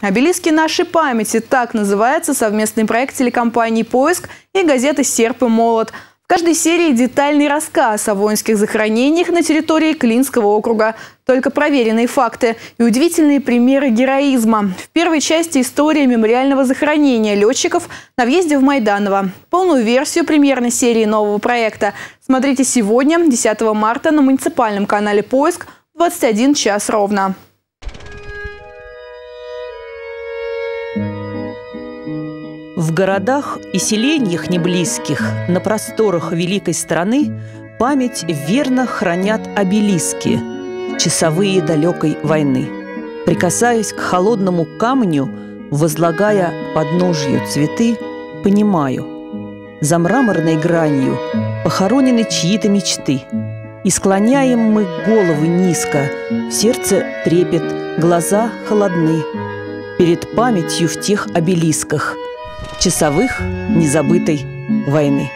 Обелиски нашей памяти – так называется совместный проект телекомпании «Поиск» и газеты «Серп и молот». В каждой серии детальный рассказ о воинских захоронениях на территории Клинского округа. Только проверенные факты и удивительные примеры героизма. В первой части история мемориального захоронения летчиков на въезде в Майданово. Полную версию премьерной серии нового проекта смотрите сегодня, 10 марта, на муниципальном канале «Поиск» в 21 час ровно. В городах и селениях неблизких, на просторах великой страны память верно хранят обелиски, часовые далекой войны. Прикасаясь к холодному камню, возлагая подножью цветы, понимаю, за мраморной гранью похоронены чьи-то мечты. И склоняем мы головы низко, сердце трепет, глаза холодны перед памятью в тех обелисках – часовых незабытой войны.